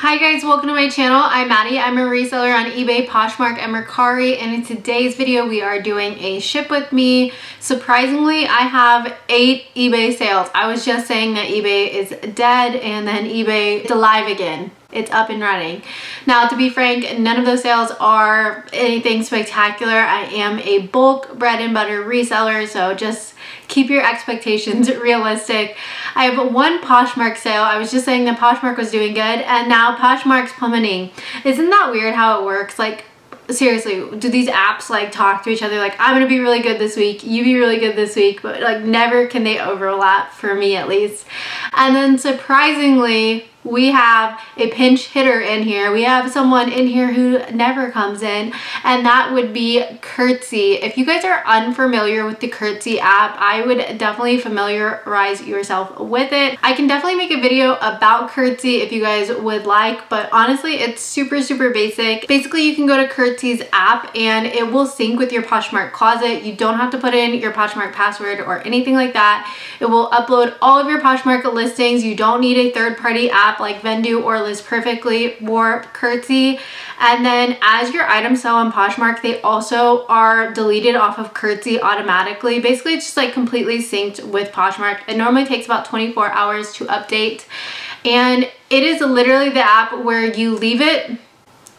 Hi guys, welcome to my channel. I'm Maddy. I'm a reseller on eBay, Poshmark, and Mercari. And in today's video, we are doing a ship with me. Surprisingly, I have eight eBay sales. I was just saying that eBay is dead and then eBay is alive again. It's up and running. Now, to be frank, none of those sales are anything spectacular. I am a bulk bread and butter reseller, so just keep your expectations realistic. I have one Poshmark sale. I was just saying that Poshmark was doing good and now Poshmark's plummeting. Isn't that weird how it works? Like seriously, do these apps like talk to each other like I'm gonna be really good this week, you be really good this week, but like never can they overlap for me at least. And then surprisingly, we have a pinch hitter in here. We have someone in here who never comes in and that would be Curtsy. If you guys are unfamiliar with the Curtsy app, I would definitely familiarize yourself with it. I can definitely make a video about Curtsy if you guys would like, but honestly, it's super, super basic. Basically, you can go to Curtsy's app and it will sync with your Poshmark closet. You don't have to put in your Poshmark password or anything like that. It will upload all of your Poshmark listings. You don't need a third-party app like Vendoo or List Perfectly or Curtsy. And then as your items sell on Poshmark, they also are deleted off of Curtsy automatically. Basically, it's just like completely synced with Poshmark. It normally takes about 24 hours to update. And it is literally the app where you leave it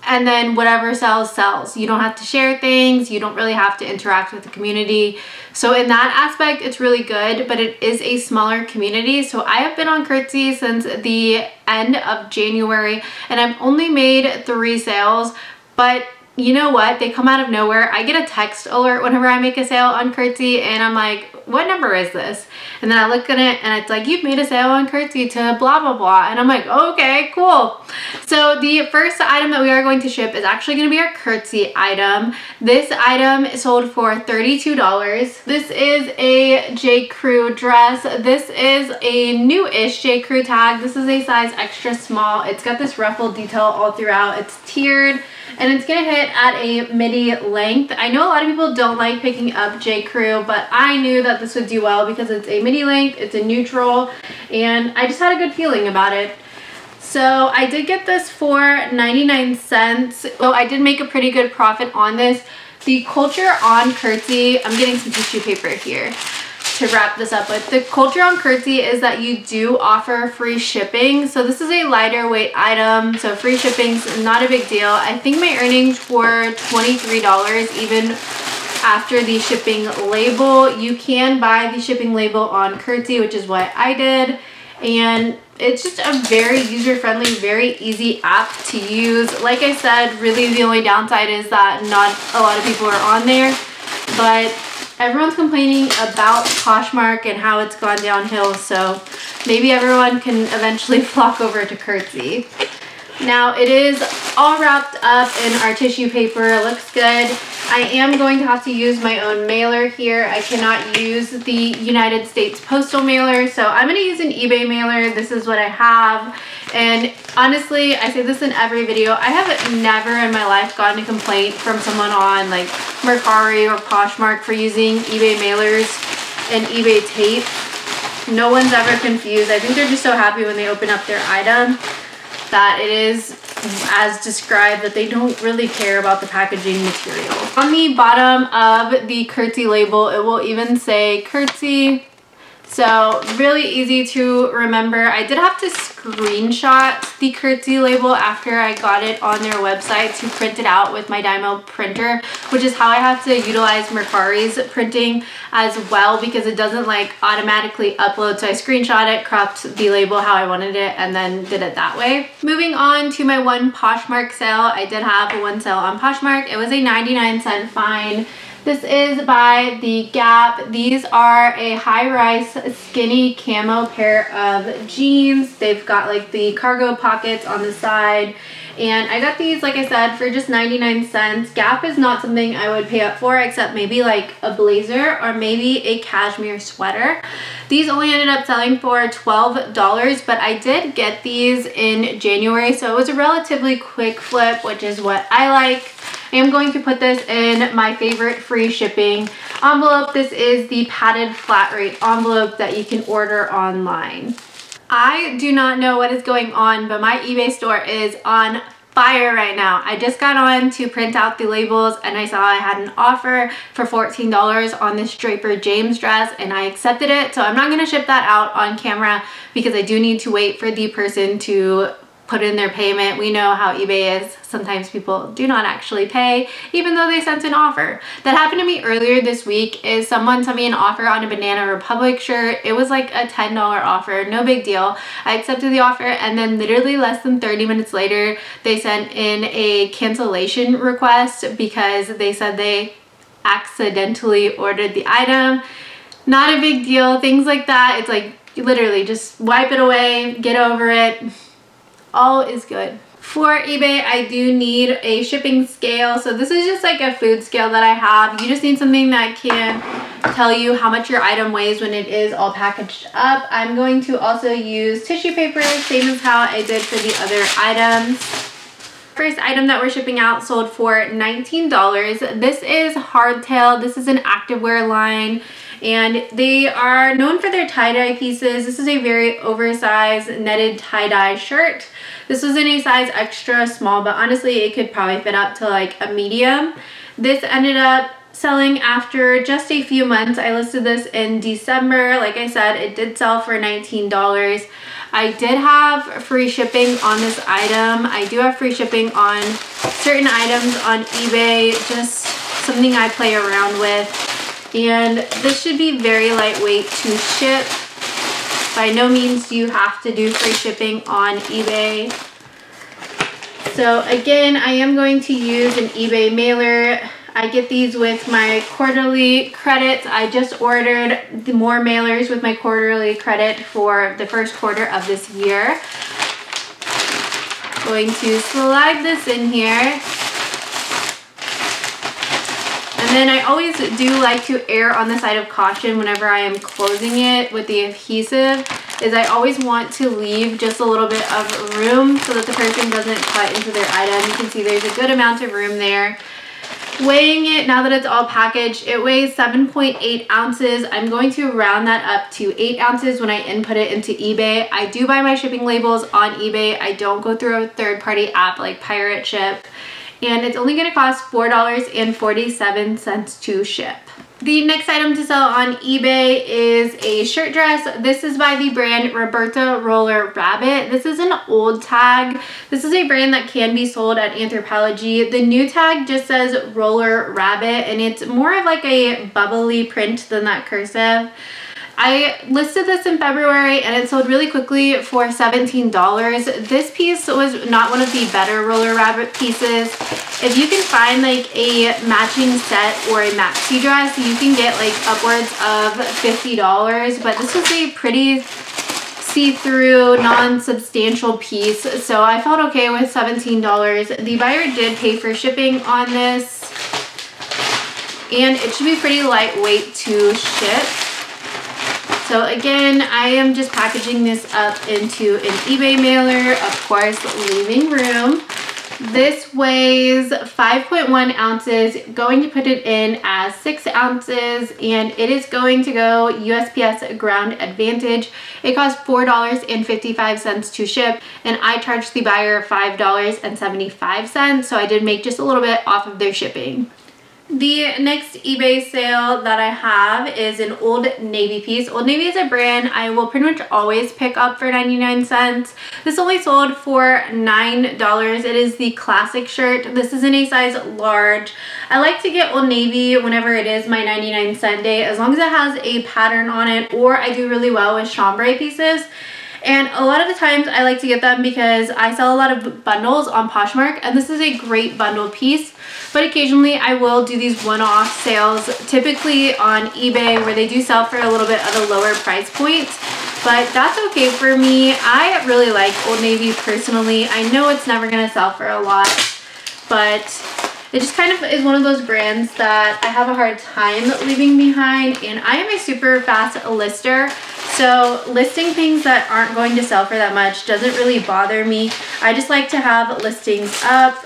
and then whatever sells sells. You don't have to share things. You don't really have to interact with the community. So in that aspect it's really good but it is a smaller community. So i have been on curtsy since the end of january and i've only made three sales. But you know what? They come out of nowhere. I get a text alert whenever I make a sale on Curtsy and I'm like, what number is this? And then I look at it and it's like, you've made a sale on Curtsy to blah, blah, blah. And I'm like, okay, cool. So the first item that we are going to ship is actually going to be our Curtsy item. This item sold for $32. This is a J. Crew dress. This is a new-ish J. Crew tag. This is a size extra small. It's got this ruffled detail all throughout. It's tiered and it's gonna hit at a midi length. I know a lot of people don't like picking up J. Crew, but I knew that this would do well because it's a midi length, it's a neutral, and I just had a good feeling about it. So I did get this for 99 cents. So I did make a pretty good profit on this. The culture on Curtsy, I'm getting some tissue paper here to wrap this up with. The culture on Curtsy is that you do offer free shipping. So this is a lighter weight item. So free shipping's not a big deal. I think my earnings were $23 even after the shipping label. You can buy the shipping label on Curtsy, which is what I did. And it's just a very user-friendly, very easy app to use. Like I said, really the only downside is that not a lot of people are on there. But everyone's complaining about Poshmark and how it's gone downhill, so maybe everyone can eventually flock over to Curtsy. Now it is all wrapped up in our tissue paper. It looks good. I am going to have to use my own mailer here. I cannot use the United States postal mailer, so I'm going to use an eBay mailer. This is what I have. And honestly, I say this in every video, I have never in my life gotten a complaint from someone on like Mercari or Poshmark for using eBay mailers and eBay tape. No one's ever confused. I think they're just so happy when they open up their item that it is as described that they don't really care about the packaging material. On the bottom of the Curtsy label, it will even say Curtsy so really easy to remember. I did have to screenshot the Curtsy label after I got it on their website to print it out with my Dymo printer, which is how I have to utilize Mercari's printing as well because it doesn't like automatically upload. So I screenshot it, cropped the label how I wanted it, and then did it that way. Moving on to my one Poshmark sale. I did have one sale on Poshmark. It was a 99 cent fine. This is by The Gap. These are a high-rise skinny camo pair of jeans. They've got like the cargo pockets on the side. And I got these, like I said, for just 99 cents. Gap is not something I would pay up for except maybe like a blazer or maybe a cashmere sweater. These only ended up selling for $12, but I did get these in January, so it was a relatively quick flip, which is what I like. I am going to put this in my favorite free shipping envelope. This is the padded flat rate envelope that you can order online. I do not know what is going on, but my eBay store is on fire right now. I just got on to print out the labels and I saw I had an offer for $14 on this Draper James dress and I accepted it. So I'm not going to ship that out on camera because I do need to wait for the person to put in their payment. We know how eBay is. Sometimes people do not actually pay even though they sent an offer. That happened to me earlier this week is someone sent me an offer on a Banana Republic shirt. It was like a $10 offer, no big deal. I accepted the offer and then literally less than 30 minutes later they sent in a cancellation request because they said they accidentally ordered the item. Not a big deal, things like that. It's like literally just wipe it away, get over it all is good. For eBay, I do need a shipping scale. So this is just like a food scale that I have. You just need something that can tell you how much your item weighs when it is all packaged up. I'm going to also use tissue paper, same as how I did for the other items. First item that we're shipping out sold for $19. This is Hardtail. This is an activewear line and they are known for their tie-dye pieces. This is a very oversized netted tie-dye shirt. This was in a size extra small, but honestly it could probably fit up to like a medium. This ended up selling after just a few months. I listed this in December. Like I said, it did sell for $19. I did have free shipping on this item. I do have free shipping on certain items on eBay, just something I play around with. And this should be very lightweight to ship. By no means do you have to do free shipping on eBay. So again, I am going to use an eBay mailer. I get these with my quarterly credits. I just ordered the more mailers with my quarterly credit for the first quarter of this year. Going to slide this in here. And then I always do like to err on the side of caution whenever I am closing it with the adhesive is I always want to leave just a little bit of room so that the person doesn't cut into their item. You can see there's a good amount of room there. Weighing it, now that it's all packaged, it weighs 7.8 ounces. I'm going to round that up to 8 ounces when I input it into eBay. I do buy my shipping labels on eBay. I don't go through a third-party app like Pirate Ship and it's only going to cost $4.47 to ship. The next item to sell on eBay is a shirt dress. This is by the brand Roberta Roller Rabbit. This is an old tag. This is a brand that can be sold at Anthropologie. The new tag just says Roller Rabbit and it's more of like a bubbly print than that cursive. I listed this in February and it sold really quickly for $17. This piece was not one of the better roller rabbit pieces. If you can find like a matching set or a maxi dress, you can get like upwards of $50, but this was a pretty see-through, non-substantial piece, so I felt okay with $17. The buyer did pay for shipping on this, and it should be pretty lightweight to ship. So again, I am just packaging this up into an eBay mailer, of course, leaving room. This weighs 5.1 ounces, going to put it in as 6 ounces, and it is going to go USPS Ground Advantage. It costs $4.55 to ship, and I charged the buyer $5.75, so I did make just a little bit off of their shipping. The next eBay sale that I have is an Old Navy piece. Old Navy is a brand I will pretty much always pick up for 99 cents. This only sold for $9. It is the classic shirt. This is in a size large. I like to get Old Navy whenever it is my 99 cent day as long as it has a pattern on it or I do really well with chambray pieces. And a lot of the times I like to get them because I sell a lot of bundles on Poshmark and this is a great bundle piece. But occasionally I will do these one-off sales, typically on eBay where they do sell for a little bit of a lower price point. But that's okay for me. I really like Old Navy personally. I know it's never going to sell for a lot, but it just kind of is one of those brands that I have a hard time leaving behind and I am a super fast lister so listing things that aren't going to sell for that much doesn't really bother me. I just like to have listings up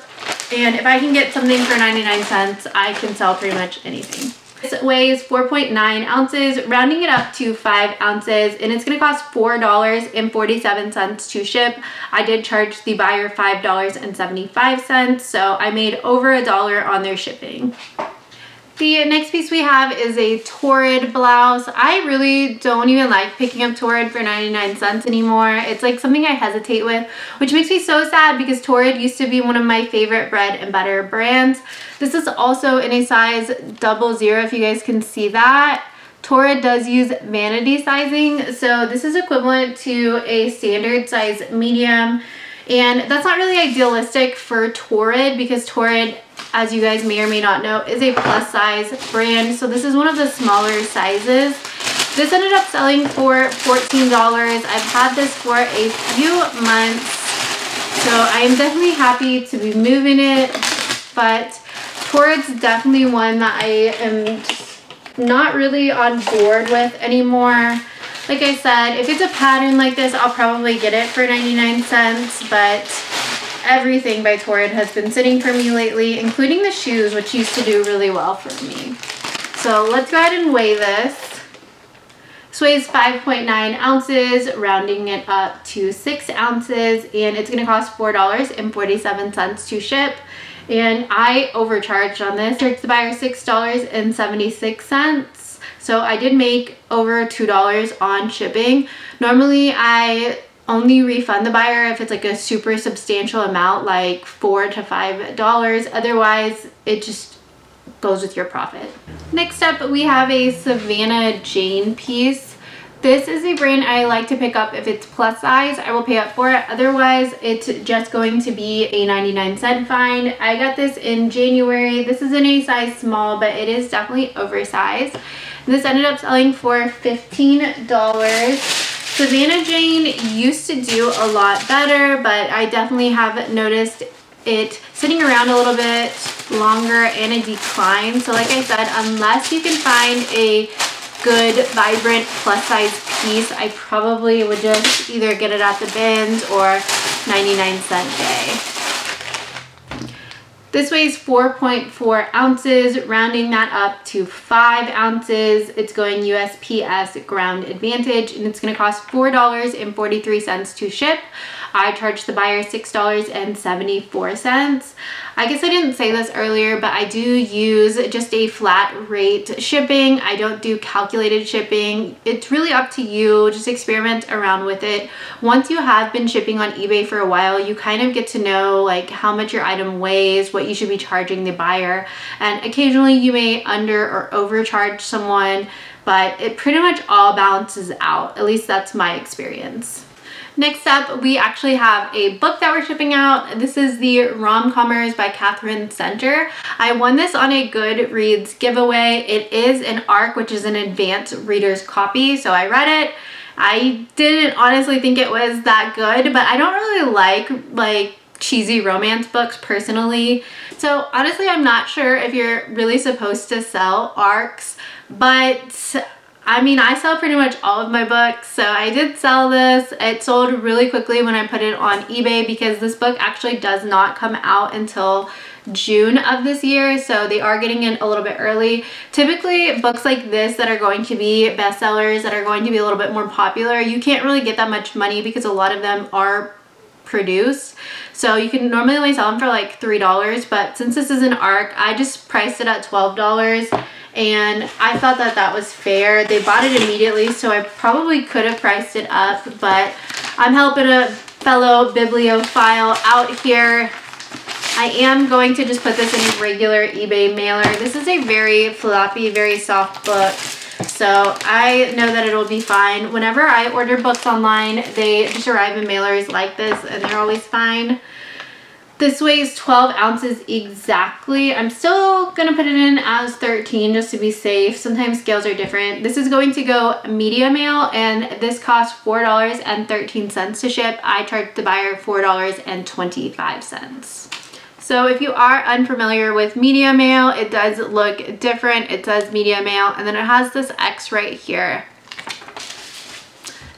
and if I can get something for 99 cents, I can sell pretty much anything. This weighs 4.9 ounces, rounding it up to 5 ounces, and it's going to cost $4.47 to ship. I did charge the buyer $5.75, so I made over a dollar on their shipping. The next piece we have is a Torrid blouse. I really don't even like picking up Torrid for 99 cents anymore. It's like something I hesitate with, which makes me so sad because Torrid used to be one of my favorite bread and butter brands. This is also in a size double zero if you guys can see that. Torrid does use vanity sizing, so this is equivalent to a standard size medium. And that's not really idealistic for Torrid because Torrid as you guys may or may not know, is a plus size brand. So this is one of the smaller sizes. This ended up selling for $14. I've had this for a few months. So I am definitely happy to be moving it. But Torrid's definitely one that I am not really on board with anymore. Like I said, if it's a pattern like this, I'll probably get it for 99 cents. But everything by Torrid has been sitting for me lately, including the shoes, which used to do really well for me. So let's go ahead and weigh this. This weighs 5.9 ounces, rounding it up to 6 ounces, and it's going to cost $4.47 to ship. And I overcharged on this. Charged the buyer $6.76. So I did make over $2 on shipping. Normally I only refund the buyer if it's like a super substantial amount like four to five dollars otherwise it just goes with your profit next up we have a savannah jane piece this is a brand I like to pick up if it's plus size. I will pay up for it. Otherwise, it's just going to be a 99 cent find. I got this in January. This is in a size small, but it is definitely oversized. This ended up selling for $15. Savannah Jane used to do a lot better, but I definitely have noticed it sitting around a little bit longer and a decline. So like I said, unless you can find a good, vibrant, plus size piece, I probably would just either get it at the bins or 99 cent day. This weighs 4.4 ounces, rounding that up to 5 ounces. It's going USPS Ground Advantage, and it's going to cost $4.43 to ship. I charged the buyer $6.74. I guess I didn't say this earlier, but I do use just a flat rate shipping. I don't do calculated shipping. It's really up to you. Just experiment around with it. Once you have been shipping on eBay for a while, you kind of get to know like how much your item weighs, what you should be charging the buyer. And occasionally you may under or overcharge someone, but it pretty much all balances out. At least that's my experience. Next up, we actually have a book that we're shipping out. This is the Rom-Commers by Katherine Center. I won this on a Goodreads giveaway. It is an ARC, which is an advanced reader's copy, so I read it. I didn't honestly think it was that good, but I don't really like like cheesy romance books personally. So honestly, I'm not sure if you're really supposed to sell ARCs, but I mean, I sell pretty much all of my books, so I did sell this. It sold really quickly when I put it on eBay because this book actually does not come out until June of this year, so they are getting in a little bit early. Typically, books like this that are going to be bestsellers, that are going to be a little bit more popular, you can't really get that much money because a lot of them are produced. So you can normally only sell them for like $3, but since this is an ARC, I just priced it at $12 and I thought that that was fair. They bought it immediately, so I probably could have priced it up, but I'm helping a fellow bibliophile out here. I am going to just put this in a regular eBay mailer. This is a very floppy, very soft book. So I know that it'll be fine. Whenever I order books online, they just arrive in mailers like this and they're always fine. This weighs 12 ounces exactly. I'm still gonna put it in as 13 just to be safe. Sometimes scales are different. This is going to go media mail and this costs $4.13 to ship. I charged the buyer $4.25. So if you are unfamiliar with media mail, it does look different. It says media mail and then it has this X right here.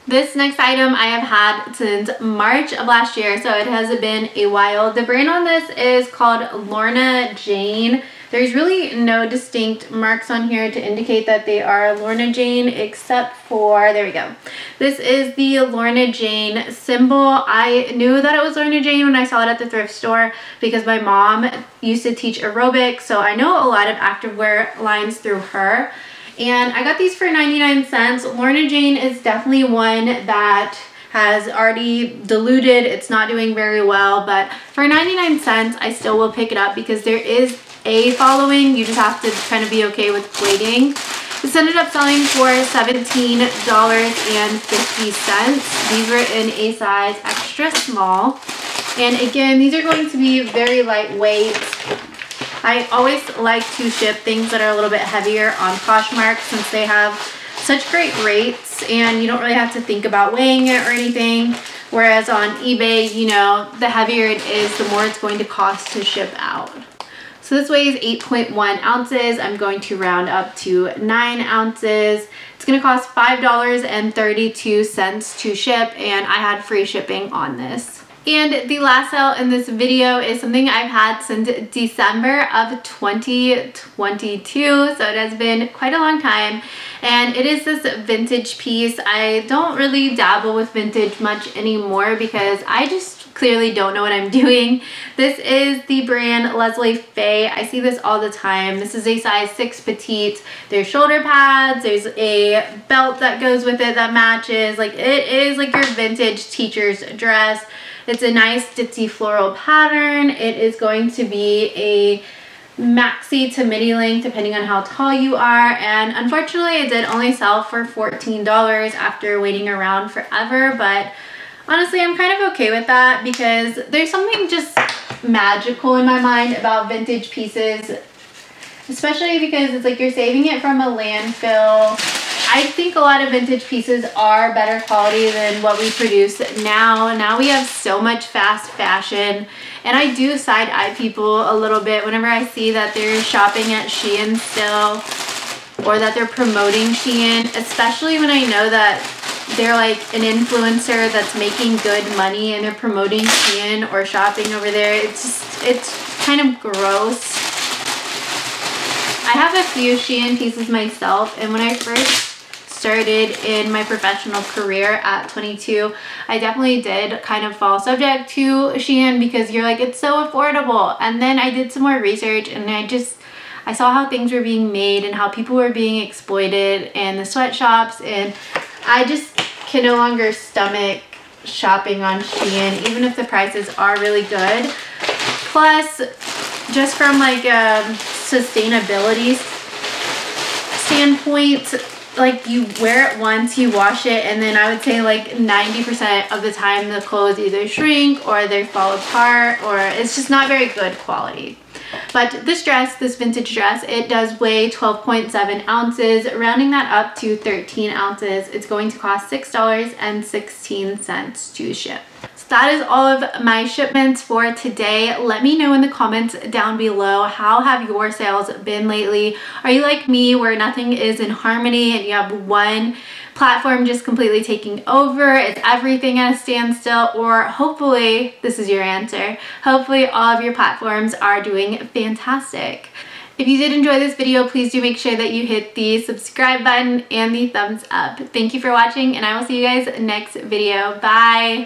This next item I have had since March of last year, so it has been a while. The brand on this is called Lorna Jane. There's really no distinct marks on here to indicate that they are Lorna Jane except for, there we go. This is the Lorna Jane symbol. I knew that it was Lorna Jane when I saw it at the thrift store because my mom used to teach aerobics, so I know a lot of activewear lines through her. And I got these for 99 cents. Lorna Jane is definitely one that has already diluted. It's not doing very well, but for 99 cents, I still will pick it up because there is a following. You just have to kind of be okay with waiting. This ended up selling for $17.50. These were in a size extra small. And again, these are going to be very lightweight. I always like to ship things that are a little bit heavier on Poshmark since they have such great rates and you don't really have to think about weighing it or anything. Whereas on eBay, you know, the heavier it is, the more it's going to cost to ship out. So this weighs 8.1 ounces. I'm going to round up to 9 ounces. It's going to cost $5.32 to ship and I had free shipping on this. And the last sale in this video is something I've had since December of 2022. So it has been quite a long time. And it is this vintage piece. I don't really dabble with vintage much anymore because I just clearly don't know what I'm doing. This is the brand Leslie Fay. I see this all the time. This is a size 6 petite. There's shoulder pads. There's a belt that goes with it that matches. Like it is like your vintage teacher's dress. It's a nice ditzy floral pattern. It is going to be a maxi to midi length depending on how tall you are and unfortunately it did only sell for $14 after waiting around forever but honestly I'm kind of okay with that because there's something just magical in my mind about vintage pieces especially because it's like you're saving it from a landfill I think a lot of vintage pieces are better quality than what we produce now. Now we have so much fast fashion and I do side eye people a little bit whenever I see that they're shopping at Shein still or that they're promoting Shein, especially when I know that they're like an influencer that's making good money and they're promoting Shein or shopping over there. It's just, it's kind of gross. I have a few Shein pieces myself and when I first started in my professional career at 22, I definitely did kind of fall subject to Shein because you're like, it's so affordable. And then I did some more research and I just, I saw how things were being made and how people were being exploited in the sweatshops and I just can no longer stomach shopping on Shein even if the prices are really good. Plus, just from like a sustainability standpoint, like you wear it once, you wash it, and then I would say like 90% of the time the clothes either shrink or they fall apart or it's just not very good quality. But this dress, this vintage dress, it does weigh 12.7 ounces, rounding that up to 13 ounces. It's going to cost $6.16 to ship. That is all of my shipments for today. Let me know in the comments down below, how have your sales been lately? Are you like me where nothing is in harmony and you have one platform just completely taking over? Is everything at a standstill? Or hopefully, this is your answer, hopefully all of your platforms are doing fantastic. If you did enjoy this video, please do make sure that you hit the subscribe button and the thumbs up. Thank you for watching and I will see you guys next video. Bye!